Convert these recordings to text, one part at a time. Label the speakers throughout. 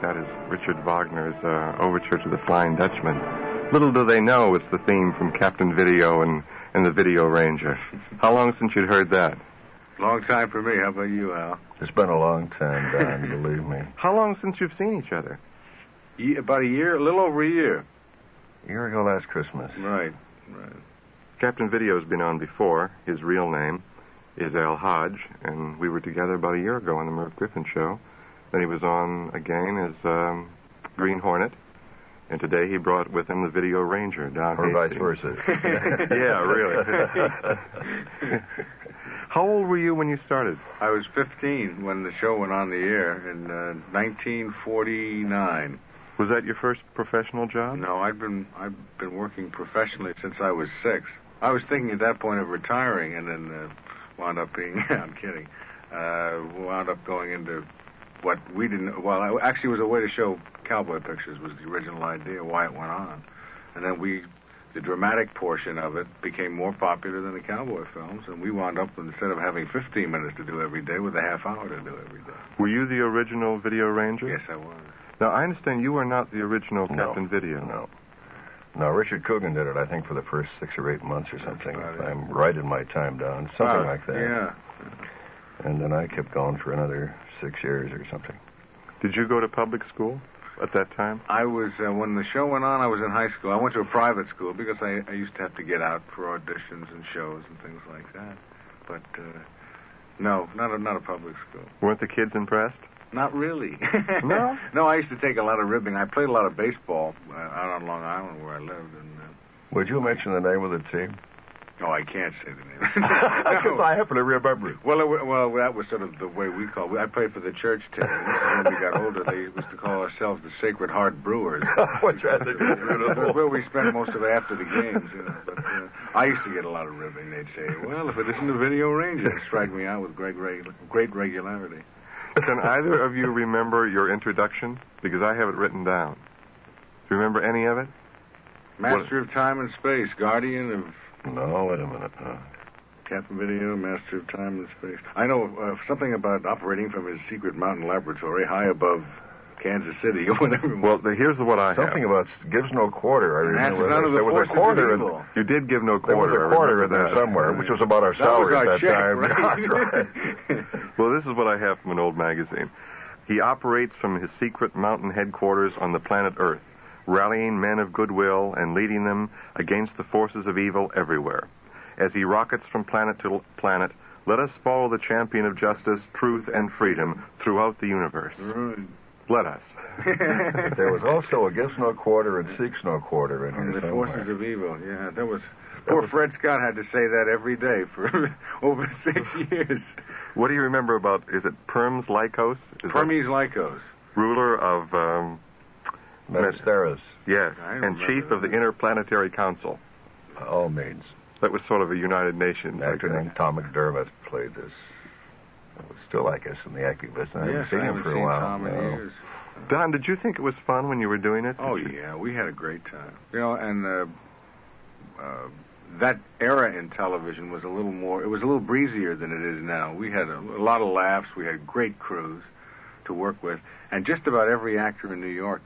Speaker 1: think that that is Richard Wagner's uh, overture to the Flying Dutchman. Little do they know it's the theme from Captain Video and, and the Video Ranger. How long since you'd heard that?
Speaker 2: Long time for me. How about you, Al?
Speaker 3: It's been a long time, Don, believe me.
Speaker 1: How long since you've seen each other?
Speaker 2: Ye- about a year, a little over a year.
Speaker 3: A year ago last Christmas.
Speaker 2: Right, right.
Speaker 1: Captain Video's been on before. His real name is Al Hodge, and we were together about a year ago on the Merv Griffin show. Then he was on again as um, Green Hornet, and today he brought with him the Video Ranger, Don
Speaker 3: Or vice versa.
Speaker 1: yeah, really. How old were you when you started?
Speaker 2: I was 15 when the show went on the air in uh, 1949.
Speaker 1: Was that your first professional job?
Speaker 2: No, I've been I've been working professionally since I was six. I was thinking at that point of retiring, and then uh, wound up being. I'm kidding. Uh, wound up going into what we didn't. Well, I, actually, it was a way to show cowboy pictures. Was the original idea why it went on, and then we. The dramatic portion of it became more popular than the cowboy films, and we wound up instead of having 15 minutes to do every day, with a half hour to do every day.
Speaker 1: Were you the original Video Ranger?
Speaker 2: Yes, I was.
Speaker 1: Now, I understand you are not the original
Speaker 3: No.
Speaker 1: Captain Video.
Speaker 3: No. No, Richard Coogan did it, I think, for the first six or eight months or something.
Speaker 2: about
Speaker 3: If. I'm right in my time down. Something
Speaker 2: Uh,
Speaker 3: like that.
Speaker 2: Yeah.
Speaker 3: And then I kept going for another six years or something.
Speaker 1: Did you go to public school at that time?
Speaker 2: I was uh, when the show went on. I was in high school. I went to a private school because I, I used to have to get out for auditions and shows and things like that. But uh, no, not a not a public school.
Speaker 1: Weren't the kids impressed?
Speaker 2: Not really.
Speaker 1: No?
Speaker 2: no, I used to take a lot of ribbing. I played a lot of baseball uh, out on Long Island where I lived. And uh,
Speaker 3: Would you mention the name of the team?
Speaker 2: No, I can't say the name.
Speaker 3: Because
Speaker 2: No.
Speaker 3: I happen to remember it.
Speaker 2: Well, it, well, that was sort of the way we called. It. I played for the church team. And when we got older, they used to call ourselves the Sacred Heart Brewers.
Speaker 3: Which I think is beautiful.
Speaker 2: where we spent most of it after the games, you know. But uh, I used to get a lot of ribbing. They'd say, "Well, if it isn't the Video Ranger," it'd strike me out with great regu- great regularity.
Speaker 1: Can either of you remember your introduction? Because I have it written down. Do you remember any of it?
Speaker 2: Master of Time and Space, Guardian of
Speaker 3: No, wait a minute. Uh,
Speaker 2: Captain Video, Master of Time and Space. I know uh, something about operating from his secret mountain laboratory high above Kansas City or whatever.
Speaker 1: Well, the, here's what I
Speaker 3: something
Speaker 1: have.
Speaker 3: about gives no quarter. I remember
Speaker 2: none of the
Speaker 3: there was a quarter in.
Speaker 1: You did give no quarter.
Speaker 3: there was
Speaker 1: quarter.
Speaker 3: a
Speaker 1: I
Speaker 3: quarter in
Speaker 1: remember
Speaker 3: there
Speaker 1: that.
Speaker 3: somewhere, which was about our
Speaker 2: that was
Speaker 3: salary
Speaker 2: our
Speaker 3: at that
Speaker 2: check,
Speaker 3: time.
Speaker 2: right?
Speaker 3: Right.
Speaker 1: Well, this is what I have from an old magazine. He operates from his secret mountain headquarters on the planet Earth, rallying men of goodwill and leading them against the forces of evil everywhere. As he rockets from planet to planet, let us follow the champion of justice, truth, and freedom throughout the universe.
Speaker 2: Right.
Speaker 1: Let us.
Speaker 3: there was also a gives no quarter and seeks no quarter in here
Speaker 2: the
Speaker 3: somewhere.
Speaker 2: forces of evil. Yeah, that was. Poor Fred Scott had to say that every day for over six years.
Speaker 1: What do you remember about, is it Perms Lycos? Is that
Speaker 2: Lycos.
Speaker 1: ruler of, um,
Speaker 3: Metasteros,
Speaker 1: yes, and
Speaker 2: remember
Speaker 1: chief of the. Interplanetary Council.
Speaker 3: by all means.
Speaker 1: That was sort of a United Nations.
Speaker 3: An actor named Tom McDermott played this. It was still, I guess, in the acting business. I haven't
Speaker 2: yes,
Speaker 3: seen
Speaker 2: I haven't
Speaker 3: for
Speaker 2: seen
Speaker 3: a while.
Speaker 2: Tom in
Speaker 3: no.
Speaker 2: years.
Speaker 1: Don, did you think it was fun when you were doing it?
Speaker 2: Oh
Speaker 1: you-
Speaker 2: yeah, we had a great time. You know, and uh, uh, that era in television was a little more. It was a little breezier than it is now. We had a, a lot of laughs. We had great crews to work with, and just about every actor in New York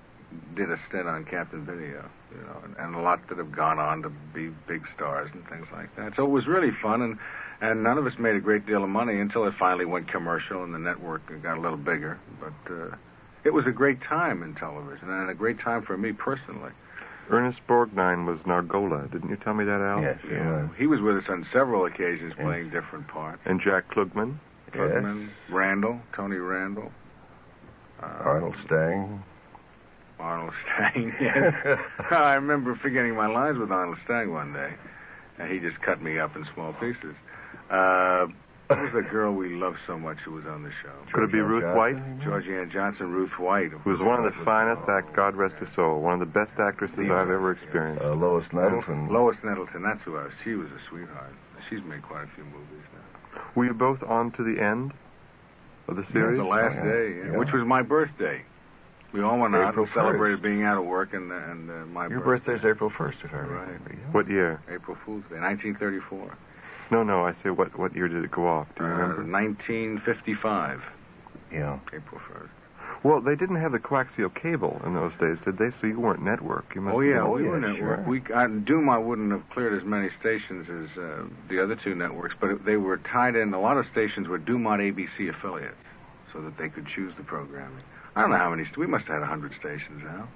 Speaker 2: did a stint on Captain Video. You know, and, and a lot that have gone on to be big stars and things like that. So it was really fun, and and none of us made a great deal of money until it finally went commercial and the network got a little bigger. But uh, it was a great time in television, and a great time for me personally.
Speaker 1: Ernest Borgnine was Nargola. Didn't you tell me that, Al?
Speaker 3: Yes,
Speaker 2: Yeah,
Speaker 3: yeah.
Speaker 2: he was with us on several occasions
Speaker 3: Yes.
Speaker 2: playing different parts.
Speaker 1: And Jack Klugman.
Speaker 2: Klugman, Randall, Tony Randall, uh,
Speaker 3: Arnold Stang.
Speaker 2: Arnold Stang. Yes, I remember forgetting my lines with Arnold Stang one day, and he just cut me up in small pieces. Uh, what was the girl we loved so much who was on the show?
Speaker 1: Could it be Ruth
Speaker 3: Johnson?
Speaker 1: White?
Speaker 2: Georgianne Johnson, Ruth White,
Speaker 1: Who was one of the finest act. God rest her soul. One of the best actresses I've ever experienced.
Speaker 3: Uh, Lois Nettleton.
Speaker 2: Lois Nettleton. That's who I was. She was a sweetheart. She's made quite a few movies now.
Speaker 1: Were you both on to the end of the series?
Speaker 2: was the last
Speaker 3: Oh, yeah.
Speaker 2: day, yeah,
Speaker 3: Yeah.
Speaker 2: which was my birthday. We all went out
Speaker 3: April
Speaker 2: and celebrated
Speaker 3: 1st.
Speaker 2: being out of work and and uh, my
Speaker 3: Your
Speaker 2: birthday.
Speaker 3: birthday's April 1st, if I
Speaker 2: Right.
Speaker 3: yeah.
Speaker 1: What year?
Speaker 2: April Fool's Day, 1934.
Speaker 1: No, no. I say what what year did it go off? Do you
Speaker 2: Uh,
Speaker 1: remember?
Speaker 2: 1955,
Speaker 3: Yeah.
Speaker 2: April 1st.
Speaker 1: Well, they didn't have the coaxial cable in those days, did they? So you weren't network. You must
Speaker 2: Oh yeah,
Speaker 1: been-
Speaker 2: we were network.
Speaker 3: sure.
Speaker 2: We I, Doom I wouldn't have cleared as many stations as uh, the other two networks, but they were tied in. A lot of stations were Dumont ABC affiliates, so that they could choose the programming. I don't know how many. St- we must have had a hundred stations now.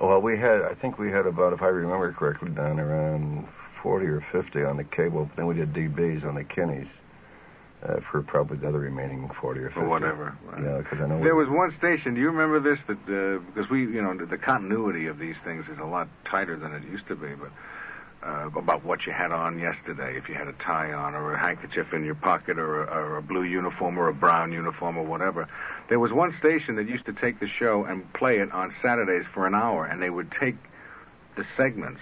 Speaker 3: Well, we had, I think we had about, if I remember correctly, down around 40 or 50 on the cable. Then we did DBs on the Kinneys uh, for probably the other remaining 40 or 50.
Speaker 2: Or whatever.
Speaker 3: Yeah, because I know
Speaker 2: There was one station. Do you remember this? That uh, because we, you know, the continuity of these things is a lot tighter than it used to be. But uh, about what you had on yesterday, if you had a tie on or a handkerchief in your pocket or a, or a blue uniform or a brown uniform or whatever. There was one station that used to take the show and play it on Saturdays for an hour, and they would take the segments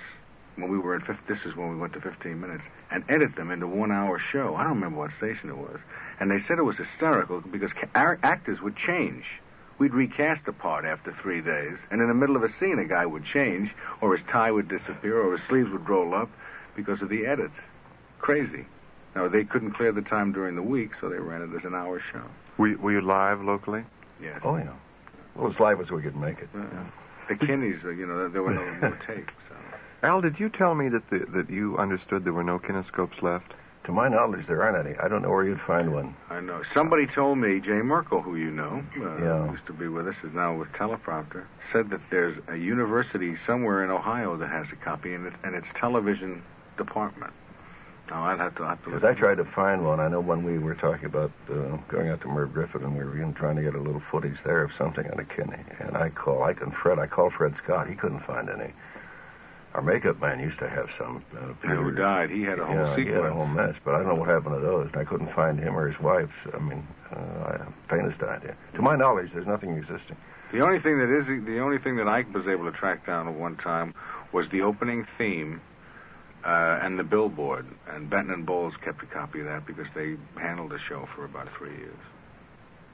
Speaker 2: when we were at 50, this is when we went to 15 minutes and edit them into one hour show. I don't remember what station it was. And they said it was hysterical because actors would change. We'd recast a part after three days, and in the middle of a scene, a guy would change, or his tie would disappear, or his sleeves would roll up because of the edits. Crazy. Now, they couldn't clear the time during the week, so they ran it as an hour show.
Speaker 1: Were, you- were you live locally?
Speaker 2: Yes.
Speaker 3: Oh, yeah. Well, as live as we could make it.
Speaker 2: Uh, the Kinneys, uh, you know, there were no, no tapes. So.
Speaker 1: Al, did you tell me that the, that you understood there were no kinescopes left?
Speaker 3: To my knowledge, there aren't any. I don't know where you'd find one.
Speaker 2: I know. Somebody told me, Jay Merkel, who you know, uh,
Speaker 3: Yeah.
Speaker 2: used to be with us, is now with Teleprompter, said that there's a university somewhere in Ohio that has a copy, and, it, and its television department. Now, I'd have to, I'd have to
Speaker 3: Because. I tried to find one. I know when we were talking about uh, going out to Merv Griffin and we were even trying to get a little footage there of something on a kidney. And I call, I can Fred, I called Fred Scott. He couldn't find any. Our makeup man used to have some. Uh,
Speaker 2: Who died? He had a whole
Speaker 3: yeah, he had a whole mess, but I don't know what happened to those. And I couldn't find him or his wife. I mean, uh, I have faintest idea. To my knowledge, there's nothing existing.
Speaker 2: The only thing that is the only thing that Ike was able to track down at one time was the opening theme uh, and the billboard. And Benton and Bowles kept a copy of that because they handled the show for about three years.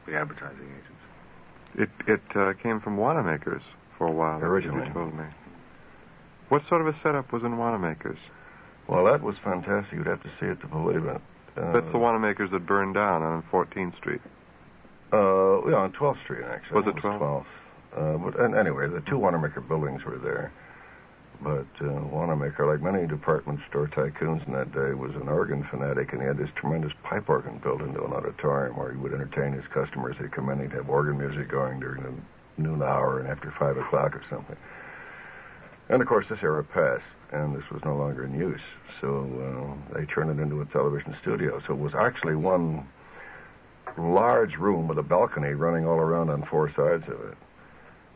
Speaker 2: The advertising agents.
Speaker 1: It it uh, came from Wanamaker's for a while.
Speaker 3: Originally.
Speaker 1: You told me. What sort of a setup was in Wanamaker's?
Speaker 3: Well, that was fantastic. You'd have to see it to believe it. Uh,
Speaker 1: That's the Wanamaker's that burned down on 14th Street.
Speaker 3: Uh, yeah, on 12th Street, actually.
Speaker 1: Was it
Speaker 3: 12th? Uh, but and anyway, the two Wanamaker buildings were there. But uh, Wanamaker, like many department store tycoons in that day, was an organ fanatic, and he had this tremendous pipe organ built into an auditorium where he would entertain his customers. They'd come in, he'd have organ music going during the noon hour and after 5 o'clock or something. And of course, this era passed, and this was no longer in use. So uh, they turned it into a television studio. So it was actually one large room with a balcony running all around on four sides of it.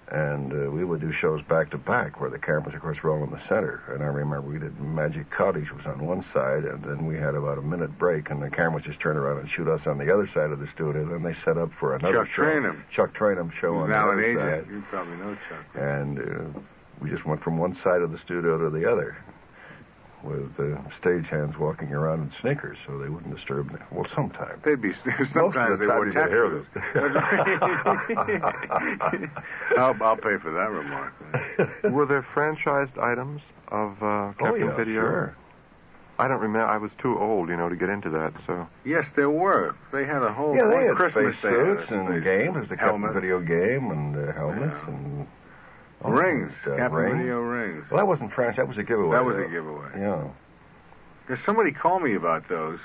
Speaker 3: And uh, we would do shows back to back where the cameras, of course, were all in the center. And I remember we did Magic Cottage was on one side, and then we had about a minute break, and the cameras just turned around and shoot us on the other side of the studio. Then they set up for another
Speaker 2: Chuck
Speaker 3: show.
Speaker 2: Trainham.
Speaker 3: Chuck Trainham show on
Speaker 2: now
Speaker 3: the
Speaker 2: an
Speaker 3: other
Speaker 2: agent.
Speaker 3: side.
Speaker 2: You probably know Chuck.
Speaker 3: And uh, we just went from one side of the studio to the other with uh, stage-hands walking around in sneakers so they wouldn't disturb me. Well, sometimes.
Speaker 2: They'd be sometimes
Speaker 3: the
Speaker 2: they
Speaker 3: time
Speaker 2: wore
Speaker 3: you could hear
Speaker 2: tattoos. I'll, I'll pay for that remark.
Speaker 1: Were there franchised items of uh,
Speaker 3: oh,
Speaker 1: Captain
Speaker 3: yeah,
Speaker 1: Video?
Speaker 3: sure.
Speaker 1: I don't remember. I was too old, you know, to get into that. So
Speaker 2: Yes, there were. They had a whole
Speaker 3: Yeah,
Speaker 2: one
Speaker 3: they had
Speaker 2: Christmas
Speaker 3: space
Speaker 2: they had a
Speaker 3: suits and
Speaker 2: space
Speaker 3: games.
Speaker 2: suit.
Speaker 3: There's the Captain Video game and uh, helmets
Speaker 2: Yeah.
Speaker 3: and all
Speaker 2: rings.
Speaker 3: these, uh,
Speaker 2: Captain
Speaker 3: rings.
Speaker 2: Video rings.
Speaker 3: Well, that wasn't French. That was a giveaway.
Speaker 2: That was a giveaway.
Speaker 3: Yeah.
Speaker 2: Because somebody called me about those,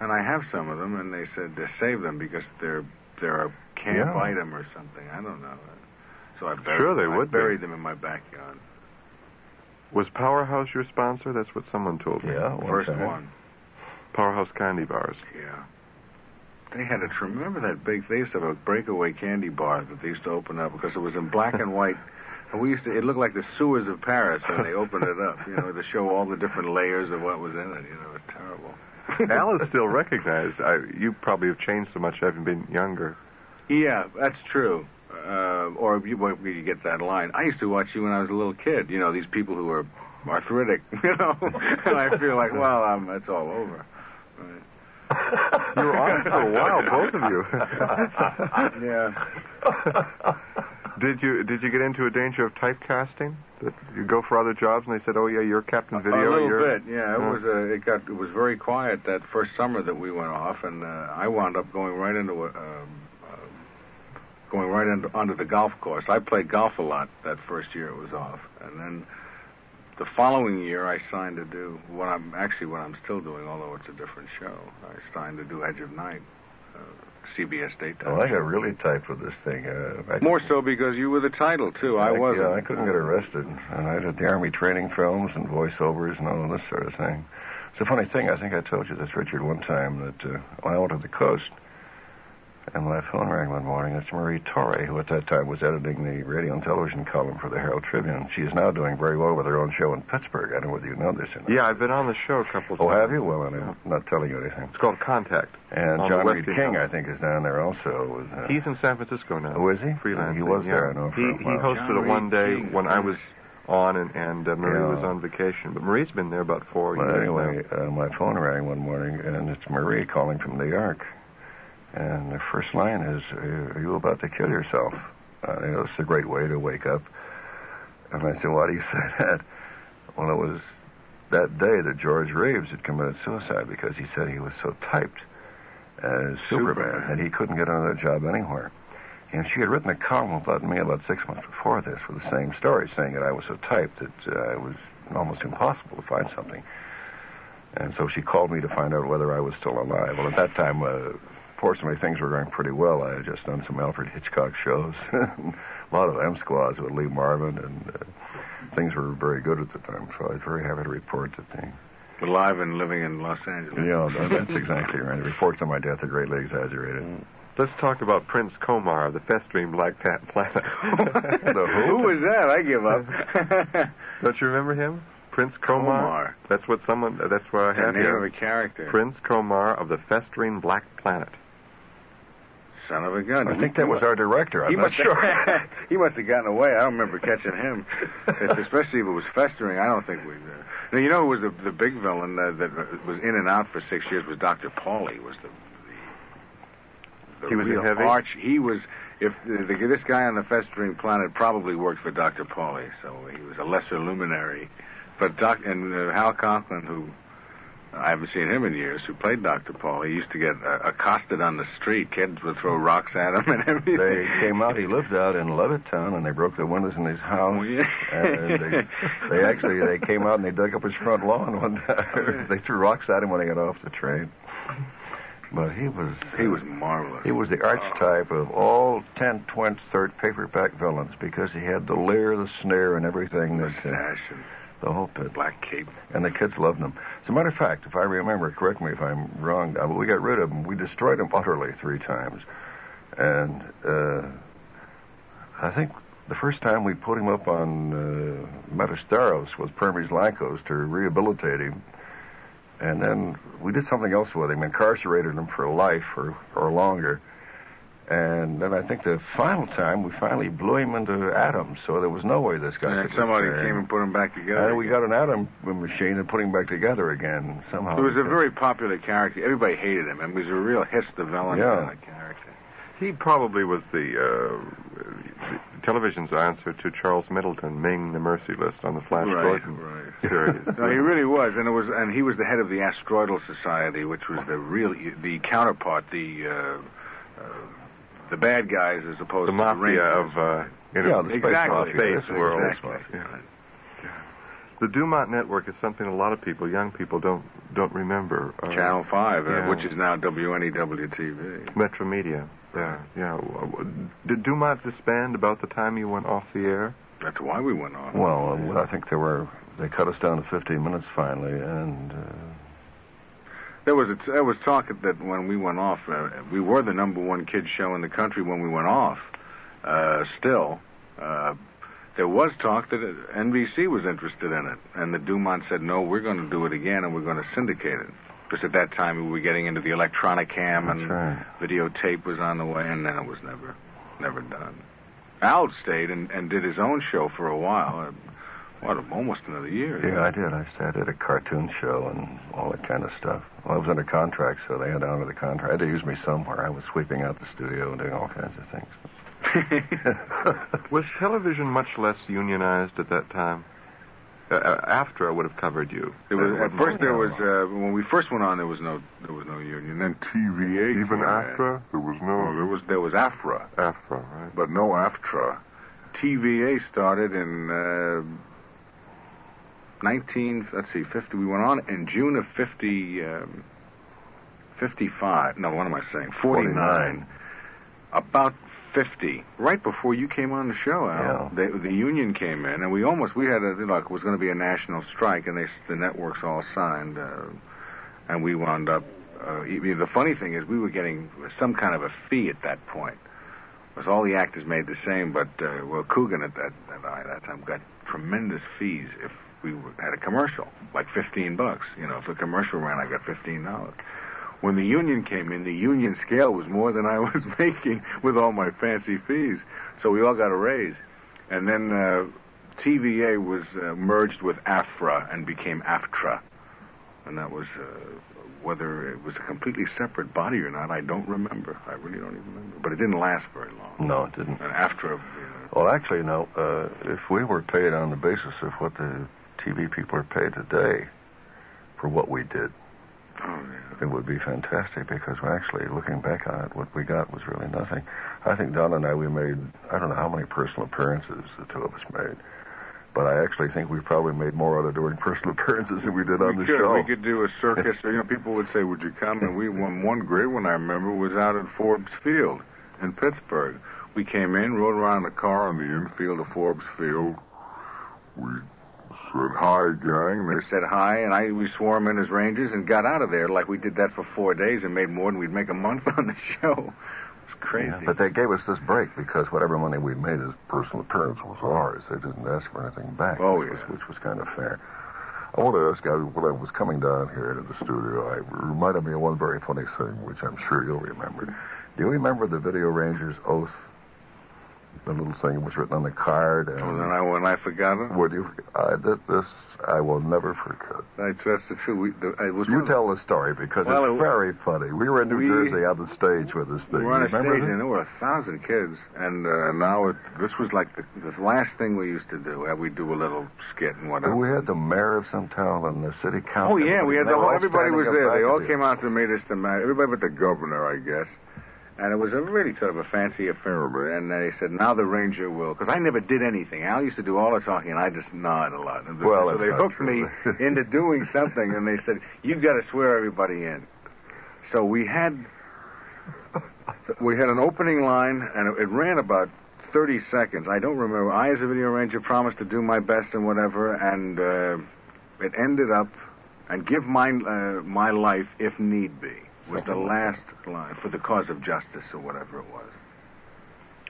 Speaker 2: and I have some of them, and they said to save them because they're they're a camp
Speaker 3: Yeah.
Speaker 2: item or something. I don't know. So I buried,
Speaker 1: Sure they
Speaker 2: I
Speaker 1: would be.
Speaker 2: buried them in my backyard.
Speaker 1: was Powerhouse your sponsor? That's what someone told me.
Speaker 3: Yeah. one
Speaker 2: First
Speaker 3: time.
Speaker 2: one.
Speaker 1: Powerhouse candy bars.
Speaker 2: Yeah. They had a remember that big. They used to have a breakaway candy bar that they used to open up because it was in black and white. And we used to. It looked like the sewers of Paris when they opened it up. You know, to show all the different layers of what was in it. You know, it was terrible.
Speaker 1: Al is still recognized. I, you probably have changed so much having been younger.
Speaker 2: Yeah, that's true. Uh, or you, well, you get that line. I used to watch you when I was a little kid. You know, these people who are arthritic. You know, and I feel like, well, um, that's all over. Right.
Speaker 1: You were on for a while, both of you.
Speaker 2: Yeah.
Speaker 1: Did you did you get into a danger of typecasting? That you go for other jobs and they said, "Oh yeah, you're Captain Video."
Speaker 2: a little
Speaker 1: you're...
Speaker 2: bit, yeah. It
Speaker 1: Yeah.
Speaker 2: was uh, it got it was very quiet that first summer that we went off, and uh, I wound up going right into a, um, going right into, onto the golf course. I played golf a lot that first year it was off, and then the following year I signed to do what I'm actually what I'm still doing, although it's a different show. I signed to do Edge of Night, CBS daytime.
Speaker 3: Well, I got really tight with this thing. Uh, I
Speaker 2: More so because you were the title too. I, wasn't.
Speaker 3: Yeah, I couldn't get arrested, and I did the army training films and voiceovers and all this sort of thing. It's a funny thing. I think I told you this, Richard, one time that uh, when I went to the coast, and my phone rang one morning. It's Marie Torre, who at that time was editing the radio and television column for the Herald Tribune. She is now doing very well with her own show in Pittsburgh. I don't know whether you know this or not.
Speaker 1: Yeah, I've been on the show a couple of
Speaker 3: Oh,
Speaker 1: times.
Speaker 3: have you? Well, I'm not telling you anything.
Speaker 1: It's called Contact.
Speaker 3: And
Speaker 1: On
Speaker 3: John Reed King,
Speaker 1: House.
Speaker 3: I think, is down there also. With, uh,
Speaker 1: He's in San Francisco now.
Speaker 3: Oh, is he?
Speaker 1: Freelancing.
Speaker 3: He was
Speaker 1: yeah.
Speaker 3: there, I know, for
Speaker 1: he
Speaker 3: a
Speaker 1: he hosted
Speaker 2: John
Speaker 1: it one day
Speaker 2: King,
Speaker 1: when I was on, and, and uh, Marie
Speaker 3: Yeah.
Speaker 1: was on vacation. But Marie's been there about four
Speaker 3: Well,
Speaker 1: years
Speaker 3: anyway, uh, my phone rang one morning, and it's Marie calling from New York. And the first line is, "Are you about to kill yourself?" Uh, you know, it's a great way to wake up. And I said, "Why do you say that?" Well, it was that day that George Reeves had committed suicide because he said he was so typed as Superman,
Speaker 2: Superman.
Speaker 3: and he couldn't get another job anywhere. And she had written a column about me about six months before this with the same story, saying that I was so typed that uh, it was almost impossible to find something. And so she called me to find out whether I was still alive. Well, at that time, uh, fortunately, things were going pretty well. I had just done some Alfred Hitchcock shows, a lot of M squads with Lee Marvin, and uh, things were very good at the time. So I was very happy to report that the
Speaker 2: Alive and living in Los Angeles.
Speaker 3: yeah, that's exactly right. Reports on my death are greatly exaggerated.
Speaker 1: Let's talk about Prince Komar of the festering Black Pat Planet.
Speaker 3: The
Speaker 2: Who was that? I give up.
Speaker 1: Don't you remember him? Prince Komar.
Speaker 2: Komar.
Speaker 1: That's what someone. That's what I
Speaker 2: the
Speaker 1: have
Speaker 2: name
Speaker 1: here.
Speaker 2: of a character.
Speaker 1: Prince Komar of the festering Black Planet.
Speaker 2: Son of a gun.
Speaker 3: I think that was our director. I'm
Speaker 2: He must
Speaker 3: sure.
Speaker 2: have, he must have gotten away. I don't remember catching him. If, especially if it was festering, I don't think we. Uh, now you know who was the the big villain uh, that was in and out for six years was Doctor Pauli. Was the, the, the
Speaker 1: He was
Speaker 2: real
Speaker 1: heavy?
Speaker 2: arch. He was. If the, the, this guy on the festering planet probably worked for Doctor Pauli, so he was a lesser luminary. But Doc and uh, Hal Conklin, who I haven't seen him in years, who played Doctor Pauli, he used to get uh, accosted on the street. Kids would throw rocks at him and everything.
Speaker 3: They came out. He lived out in Levittown, and they broke the windows in his house.
Speaker 2: Oh, yeah.
Speaker 3: and they, they actually they came out and they dug up his front lawn one
Speaker 2: Oh,
Speaker 3: time. they threw rocks at him when he got off the train. But he was
Speaker 2: He was marvelous.
Speaker 3: he was the archetype of all 10, 20, third paperback villains because he had the leer, the sneer, and everything that uh, the whole pit.
Speaker 2: black cape.
Speaker 3: And the kids loved him. As a matter of fact, if I remember, correct me if I'm wrong, but we got rid of him. We destroyed him utterly three times. And uh, I think the first time we put him up on uh, Metastaros was Permes Lankos to rehabilitate him. And then we did something else with him, incarcerated him for life or, or longer. And then I think the final time we finally blew him into atoms, so there was no way this guy
Speaker 2: And
Speaker 3: could
Speaker 2: somebody
Speaker 3: return.
Speaker 2: came and put him back together.
Speaker 3: And we got an atom machine and put him back together again somehow.
Speaker 2: He was a very popular character. Everybody hated him, and he was a real hiss the villain
Speaker 3: Yeah.
Speaker 2: kind of character.
Speaker 1: He probably was the, uh, the television's answer to Charles Middleton, Ming the Merciless on the Flash
Speaker 2: Right,
Speaker 1: Gordon
Speaker 2: right.
Speaker 1: series.
Speaker 2: No, he really was, and it was, and he was the head of the Asteroidal Society, which was the real, the counterpart, the, uh, uh, the bad guys as opposed
Speaker 1: the
Speaker 2: to
Speaker 1: mafia
Speaker 2: Rangers.
Speaker 1: of uh, you know,
Speaker 3: Yeah, the space
Speaker 2: exactly,
Speaker 3: mafia.
Speaker 1: space
Speaker 2: exactly.
Speaker 1: world.
Speaker 2: Exactly.
Speaker 1: Yeah. The Dumont Network is something a lot of people, young people, don't don't remember. Uh,
Speaker 2: Channel Five, uh,
Speaker 1: yeah.
Speaker 2: which is now WNEW TV.
Speaker 1: Metromedia. Yeah, yeah. Did Dumont disband about the time you went off the air?
Speaker 2: That's why we went on.
Speaker 3: Well, I think they were they cut us down to 15 minutes finally, and uh,
Speaker 2: There was a t- there was talk that when we went off, uh, we were the number one kids show in the country when we went off. Uh, still, uh, there was talk that uh, NBC was interested in it, and the Dumont said, "No, we're going to do it again, and we're going to syndicate it." Because at that time we were getting into the electronic cam,
Speaker 3: That's
Speaker 2: and
Speaker 3: right.
Speaker 2: videotape was on the way, and then it was never, never done. Al stayed and, and did his own show for a while. What, almost another year.
Speaker 3: yeah, I did. I I did a cartoon show and all that kind of stuff. Well, I was under contract, so they had to honor the contract. They had to use me somewhere. I was sweeping out the studio and doing all kinds of things.
Speaker 1: Was television much less unionized at that time? Uh, uh, AFTRA would have covered you.
Speaker 2: There was, at first, there was uh, when we first went on, there was no there was no union. Then TVA
Speaker 4: Even
Speaker 2: came in.
Speaker 4: AFTRA, there was no
Speaker 2: there was there was AFRA,
Speaker 4: AFTRA, right?
Speaker 2: but no AFTRA. TVA started in uh, 19 let's see 50 we went on in June of 50 um, 55 no what am I saying 49,
Speaker 3: 49.
Speaker 2: about 50 right before you came on the show Al
Speaker 3: Yeah.
Speaker 2: they, the union came in and we almost we had a you like it was going to be a national strike and they the networks all signed uh, and we wound up uh, the funny thing is we were getting some kind of a fee at that point was all the actors made the same, but uh, well, Coogan at that at that time got tremendous fees if we had a commercial, like fifteen bucks. You know, if a commercial ran, I got fifteen dollars. When the union came in, the union scale was more than I was making with all my fancy fees. So we all got a raise, and then uh, TVA was uh, merged with AFRA and became AFTRA, and that was. Uh, whether it was a completely separate body or not, I don't remember. I really don't even remember. But it didn't last very long.
Speaker 3: No, it didn't.
Speaker 2: And after, uh,
Speaker 3: Well, actually, no. Uh, if we were paid on the basis of what the TV people are paid today for what we did,
Speaker 2: oh yeah,
Speaker 3: it would be fantastic because we're actually looking back on it, what we got was really nothing. I think Don and I, we made, I don't know how many personal appearances the two of us made, but I actually think we probably made more out of doing personal appearances than we did on
Speaker 2: we
Speaker 3: the
Speaker 2: could.
Speaker 3: show.
Speaker 2: We could do a circus. you know, people would say, "Would you come?" And we won one great one I remember was out at Forbes Field in Pittsburgh. We came in, rode around the car in the infield of Forbes Field.
Speaker 4: We said, hi, gang.
Speaker 2: They said hi, and I we swore swore 'em in as Rangers and got out of there like we did that for four days and made more than we'd make a month on the show. It's crazy.
Speaker 3: Yeah, but they gave us this break because whatever money we made as personal appearance was ours. They didn't ask for anything back.
Speaker 2: Oh,
Speaker 3: which, was, which was kind of fair. I want to ask you, when I was coming down here to the studio, I it reminded me of one very funny thing, which I'm sure you'll remember. Do you remember the Video Rangers oath? The little thing that was written on the card. And
Speaker 2: and then I when I forgot it.
Speaker 3: Would you? I did this. I will never forget.
Speaker 2: That's, that's the truth. We, the, it was
Speaker 3: You
Speaker 2: one of the-
Speaker 3: tell the story because
Speaker 2: Well,
Speaker 3: it's
Speaker 2: it-
Speaker 3: very funny. We were in New
Speaker 2: We-
Speaker 3: Jersey on the stage with this thing.
Speaker 2: We were on a
Speaker 3: remember
Speaker 2: stage
Speaker 3: this?
Speaker 2: and there were a thousand kids, and uh, now it, this was like the, the last thing we used to do. Uh, We'd do a little skit and whatever.
Speaker 3: We had the mayor of some town and the city council.
Speaker 2: Oh yeah, we had the whole. Everybody was there. They all came out to meet us. The everybody but the governor, I guess. And it was a really sort of a fancy affair. And they said, now the ranger will, because I never did anything. Al used to do all the talking, and I just nod a lot. And
Speaker 3: Well,
Speaker 2: so they hooked
Speaker 3: true.
Speaker 2: me into doing something, and they said, you've got to swear everybody in. So we had we had an opening line, and it, it ran about 30 seconds. I don't remember. I, as a video ranger, promised to do my best and whatever, and uh, it ended up and give my uh, my life if need be was the last line for the cause of justice or whatever it was.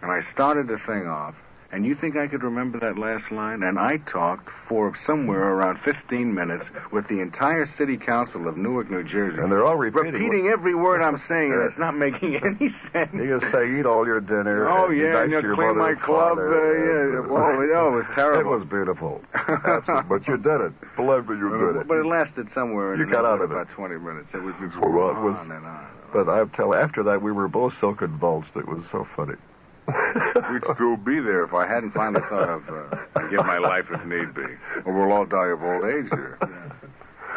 Speaker 2: And I started the thing off, and you think I could remember that last line? And I talked for somewhere around 15 minutes with the entire city council of Newark, New Jersey.
Speaker 3: And they're all repeating.
Speaker 2: Repeating every word I'm saying, and it's not making any sense.
Speaker 3: You just say, eat all your dinner.
Speaker 2: Oh yeah, and you clean my club. Uh, yeah, well, oh, it was terrible.
Speaker 3: It was beautiful. But you did it. Believe me, you did it.
Speaker 2: But it lasted somewhere.
Speaker 3: You got out of it.
Speaker 2: about 20 minutes. It was just
Speaker 3: Well,
Speaker 2: on
Speaker 3: it was-
Speaker 2: and on.
Speaker 3: But I tell after that we were both so convulsed. It was so funny.
Speaker 2: We'd still be there if I hadn't finally thought of uh, give my life if need be, or we'll all die of old age here.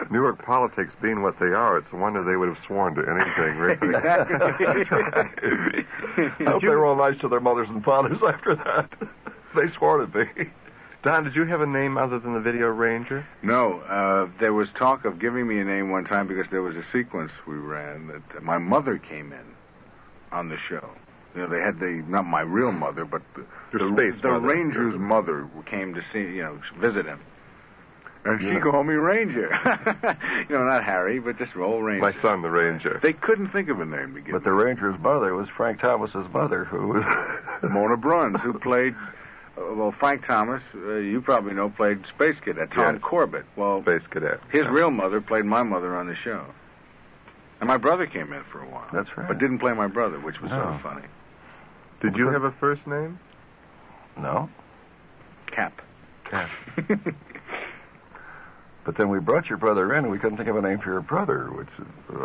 Speaker 1: New York politics being what they are, it's a wonder they would have sworn to anything, really.
Speaker 3: I hope they were all nice to their mothers and fathers after that. they swore to be.
Speaker 1: Don, did you have a name other than the Video Ranger?
Speaker 2: No, uh, there was talk of giving me a name one time because there was a sequence we ran that my mother came in on the show. You know, they had the not my real mother, but the,
Speaker 1: Your
Speaker 2: the,
Speaker 1: space
Speaker 2: the
Speaker 1: mother.
Speaker 2: ranger's mother came to see, you know, visit him. And she
Speaker 3: Yeah.
Speaker 2: called me Ranger. you know, not Harry, but just old Ranger.
Speaker 1: My son, the Ranger.
Speaker 2: They couldn't think of a name to give
Speaker 3: But the Ranger's mother was Frank Thomas's mother, who was
Speaker 2: Mona Bruns, who played, uh, well, Frank Thomas, uh, you probably know, played Space Cadet, Tom
Speaker 1: Yes.
Speaker 2: Corbett. Well,
Speaker 1: Space Cadet.
Speaker 2: his real mother played my mother on the show. And my brother came in for a while.
Speaker 3: That's right.
Speaker 2: But didn't play my brother, which was sort of funny.
Speaker 1: Did you have a first name?
Speaker 3: no.
Speaker 2: Cap.
Speaker 1: Cap.
Speaker 3: But then we brought your brother in, and we couldn't think of a name for your brother. Which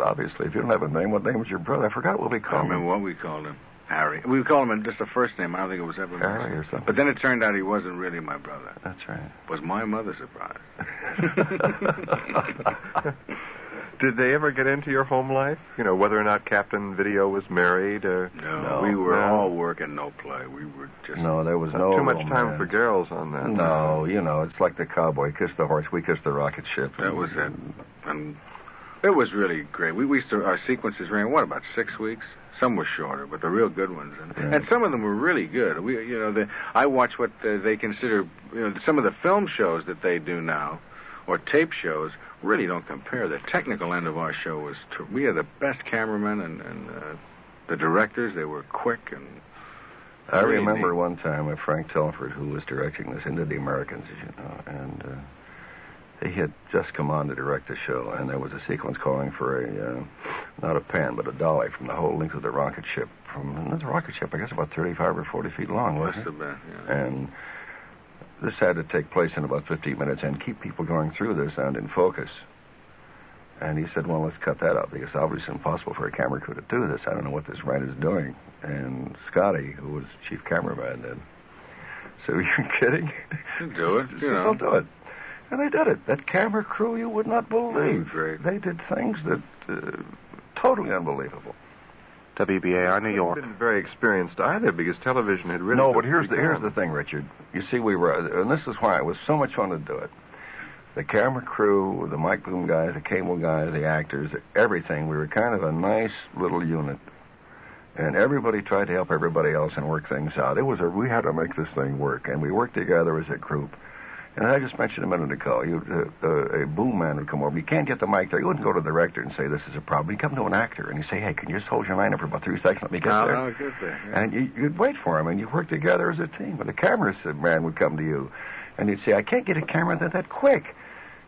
Speaker 3: obviously, if you don't have a name, what name was your brother? I forgot what we
Speaker 2: I
Speaker 3: called
Speaker 2: remember
Speaker 3: him.
Speaker 2: what we called him. Harry. We called him just a first name. I don't think it was ever.
Speaker 3: Harry or something.
Speaker 2: But then it turned out he wasn't really my brother.
Speaker 3: That's right.
Speaker 2: Was my mother surprised?
Speaker 1: Did they ever get into your home life? You know, whether or not Captain Video was married or
Speaker 2: No,
Speaker 3: No,
Speaker 2: we were
Speaker 1: no.
Speaker 2: all work and no play. We were just
Speaker 3: No, there was no
Speaker 1: too much time for girls on that.
Speaker 3: No, you know, it's like the cowboy kissed the horse, we kissed the rocket ship.
Speaker 2: That was it. and it was really great. We, we used to our sequences ran what about six weeks? Some were shorter, but the real good ones, and,
Speaker 3: Yeah.
Speaker 2: and some of them were really good. We, you know, the, I watch what uh, they consider, you know, some of the film shows that they do now, or tape shows, really don't compare. The technical end of our show was, ter- we had the best cameramen and, and uh, the directors. They were quick and.
Speaker 3: I
Speaker 2: really
Speaker 3: remember
Speaker 2: neat.
Speaker 3: one time with Frank Telford, who was directing this into the Americans, as you know, and uh, he had just come on to direct the show, and there was a sequence calling for a uh, not a pan, but a dolly from the whole length of the rocket ship. From and this rocket ship, I guess about 35 or 40 feet long, wasn't it?
Speaker 2: have been. Yeah.
Speaker 3: And this had to take place in about 15 minutes and keep people going through this and in focus. And he said, well, let's cut that out because obviously it's impossible for a camera crew to do this. I don't know what this writer's doing. And Scotty, who was chief cameraman then, said, are you kidding?
Speaker 2: You do it, you know.
Speaker 3: I'll do it. And they did it. That camera crew, you would not believe. They did things that uh, totally unbelievable.
Speaker 5: WBAI New York.
Speaker 1: Been very experienced either because television had really.
Speaker 3: no, but here's the here's the thing, Richard. You see, we were, uh, and this is why it was so much fun to do it. The camera crew, the mic boom guys, the cable guys, the actors, everything. We were kind of a nice little unit, and everybody tried to help everybody else and work things out. It was a we had to make this thing work, and we worked together as a group. And I just mentioned a minute ago, you, uh, uh, a boom man would come over. You can't get the mic there. You wouldn't go to the director and say this is a problem. You come to an actor and you say, hey, can you just hold your line up for about three seconds? Let me get
Speaker 2: No,
Speaker 3: there.
Speaker 2: no, get there. yeah.
Speaker 3: And you, you'd wait for him, and you'd work together as a team. But the camera man would come to you, and he'd say, I can't get a camera that, that quick.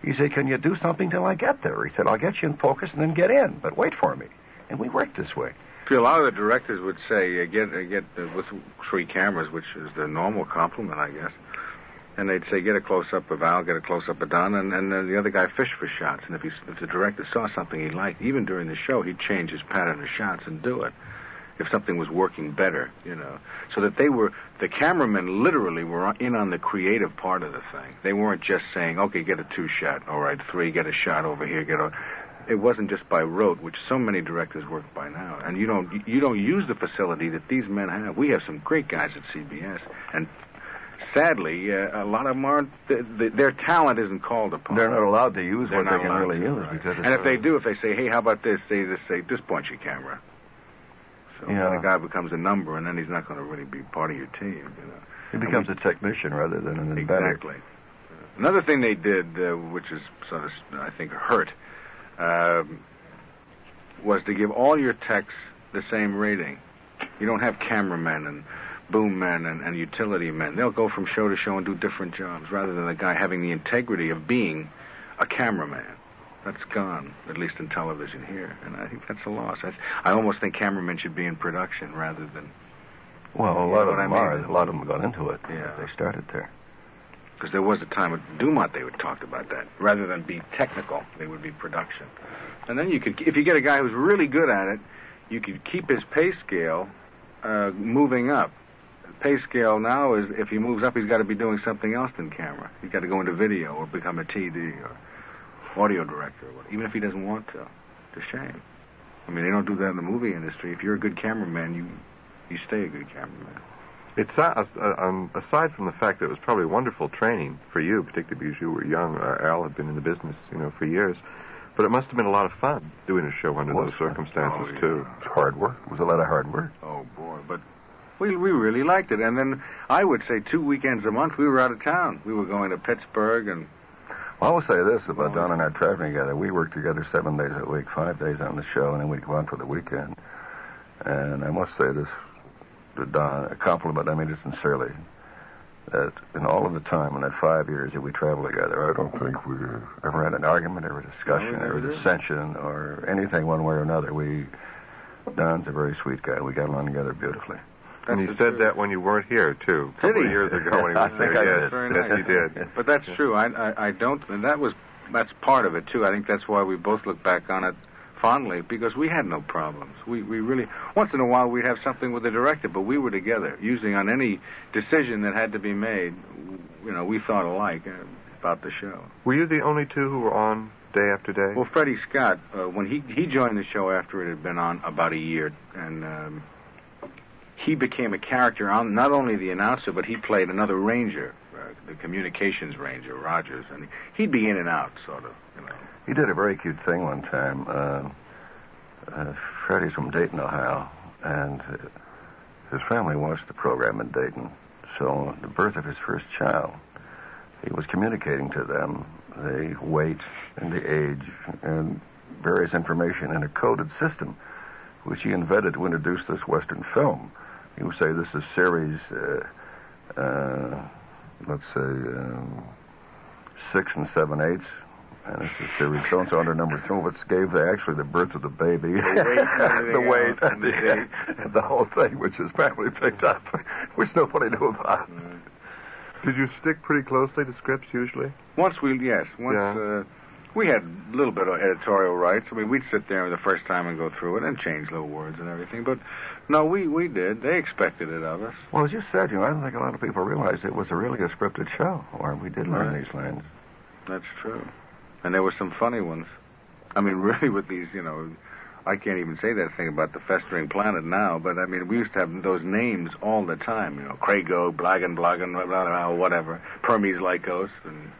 Speaker 3: You say, can you do something till I get there? He said, I'll get you in focus and then get in, but wait for me. And we worked this way.
Speaker 2: See, a lot of the directors would say, uh, get uh, get uh, with three cameras, which is the normal compliment, I guess. And they'd say, get a close up of Al, get a close up of Don, and, and then the other guy fish for shots. And if, he, if the director saw something he liked, even during the show, he'd change his pattern of shots and do it. If something was working better, you know, so that they were the cameramen literally were in on the creative part of the thing. They weren't just saying, okay, get a two shot, all right, three, get a shot over here, get a. It wasn't just by rote, which so many directors work by now, and you don't you don't use the facility that these men have. We have some great guys at CBS, and sadly, uh, a lot of them aren't. th th their talent isn't called upon.
Speaker 3: They're not allowed to use
Speaker 2: They're
Speaker 3: what they can really
Speaker 2: to,
Speaker 3: use
Speaker 2: right.
Speaker 3: because
Speaker 2: and if they do, if they say, "Hey, how about this?" They just say, "Just point your camera." So
Speaker 3: Yeah.
Speaker 2: then the guy becomes a number, and then he's not going to really be part of your team. You know.
Speaker 3: he becomes a technician rather than an inventor.
Speaker 2: Exactly. Another thing they did, uh, which is sort of, I think, hurt, um, was to give all your techs the same rating. You don't have cameramen and boom men and, and utility men. They'll go from show to show and do different jobs, rather than the guy having the integrity of being a cameraman. That's gone, at least in television here, and I think that's a loss. I, I almost think cameramen should be in production rather than
Speaker 3: Well, a lot of
Speaker 2: what I
Speaker 3: them
Speaker 2: mean?
Speaker 3: are. A lot of them got into it.
Speaker 2: Yeah.
Speaker 3: They started there.
Speaker 2: Because there was a time at Dumont they would talk about that. Rather than be technical, they would be production. And then you could, if you get a guy who's really good at it, you could keep his pay scale uh, moving up. The pay scale now is if he moves up, he's got to be doing something else than camera. He's got to go into video or become a TD or audio director, or what- even if he doesn't want to. It's a shame. I mean, they don't do that in the movie industry. If you're a good cameraman, you you stay a good cameraman.
Speaker 1: It's uh, uh, um, aside from the fact that it was probably wonderful training for you, particularly because you were young. Uh, Al had been in the business, you know, for years. But it must have been a lot of fun doing a show under those circumstances
Speaker 2: Oh, yeah.
Speaker 1: too.
Speaker 3: It's hard work. It was a lot of hard work.
Speaker 2: Oh boy, but we we really liked it. And then I would say two weekends a month we were out of town. We were going to Pittsburgh and
Speaker 3: Well, I will say this about Don and I traveling together. We worked together seven days a week, five days on the show, and then we'd go out for the weekend. And I must say this to Don, a compliment, I mean it sincerely, that in all of the time, in that five years that we traveled together, I don't think we ever had an argument, ever a discussion,
Speaker 2: No,
Speaker 3: ever dissension, or anything one way or another. We, Don's a very sweet guy. We got along together beautifully.
Speaker 1: And you said
Speaker 2: the
Speaker 1: that when you weren't here too, a couple of years ago when he
Speaker 3: I
Speaker 1: was
Speaker 3: think
Speaker 1: there.
Speaker 3: I
Speaker 1: yes,
Speaker 3: did.
Speaker 2: Very
Speaker 1: yes,
Speaker 2: nice.
Speaker 1: you did.
Speaker 2: But that's true. I, I I don't, and that was that's part of it too. I think that's why we both look back on it fondly because we had no problems. We we really once in a while we'd have something with the director, but we were together. Usually on any decision that had to be made, you know, we thought alike uh, about the show.
Speaker 1: Were you the only two who were on day after day?
Speaker 2: Well, Freddie Scott, uh, when he he joined the show after it had been on about a year, and um, he became a character on not only the announcer, but he played another ranger, uh, the communications ranger, Rogers, and he'd be in and out, sort of, you know.
Speaker 3: He did a very cute thing one time. Uh, uh, Freddie's from Dayton, Ohio, and uh, his family watched the program in Dayton. So, the birth of his first child, he was communicating to them the weight and the age and various information in a coded system, which he invented to introduce this Western film. He would say this is series, uh, uh, let's say, um, six and seven eighths. And this is series so and so under number three, which gave the, actually the birth of the baby,
Speaker 2: The weight and
Speaker 3: the weight,
Speaker 2: else,
Speaker 3: and
Speaker 2: and the
Speaker 3: the, the whole thing, which his family picked up, which nobody knew about.
Speaker 1: Did you stick pretty closely to scripts usually?
Speaker 2: Once we, yes, once
Speaker 1: Yeah.
Speaker 2: uh, we had a little bit of editorial rights. I mean, we'd sit there the first time and go through it and change little words and everything. But no, we we did. They expected it of us.
Speaker 3: Well, as you said, you know, I don't think a lot of people realized it was a really a scripted show, where we did learn
Speaker 2: Right.
Speaker 3: these lines.
Speaker 2: That's true. And there were some funny ones. I mean, really, with these, you know, I can't even say that thing about the festering planet now, but I mean, we used to have those names all the time, you know, Krago, Blagan, Blagan, blah, blah, blah, whatever, Permes Lycos, and,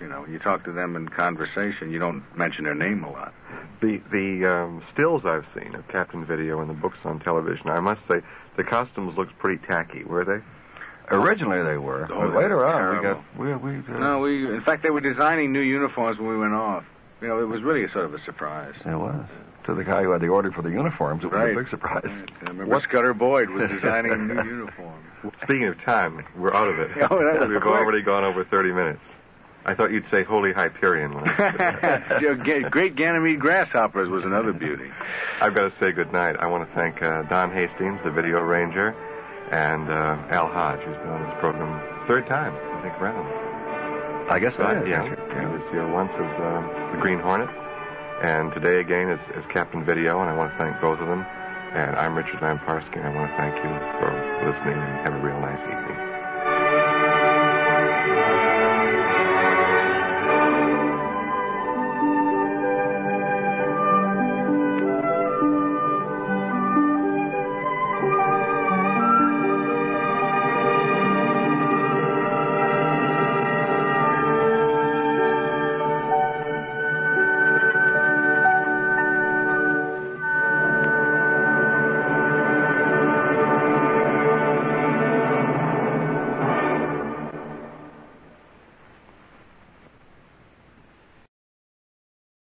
Speaker 2: you know, you talk to them in conversation, you don't mention their name a lot.
Speaker 1: The the um, stills I've seen of Captain Video and the books on television, I must say, the costumes looked pretty tacky. Were they?
Speaker 3: Originally, they were,
Speaker 2: Oh,
Speaker 3: but later
Speaker 2: were
Speaker 3: on, we got we we. Uh,
Speaker 2: No, we, in fact, they were designing new uniforms when we went off. You know, it was really a sort of a surprise.
Speaker 3: It was to the guy who had the order for the uniforms. It was a big surprise.
Speaker 2: Right. I remember Scudder Boyd was designing a new uniform.
Speaker 1: Speaking of time, we're out of it.
Speaker 2: Oh, that was
Speaker 1: We've
Speaker 2: quick.
Speaker 1: already gone over 30 minutes. I thought you'd say Holy Hyperion. When I
Speaker 2: Yeah, Ga- Great Ganymede grasshoppers was another beauty.
Speaker 1: I've got to say good night. I want to thank uh, Don Hastings, the video ranger, and uh, Al Hodge, who's been on this program third time, I think, around.
Speaker 3: I guess is.
Speaker 1: yeah, he was here once as uh, the Green Hornet, and today again as, as Captain Video, and I want to thank both of them. And I'm Richard Lamparski, and I want to thank you for listening and have a real nice evening.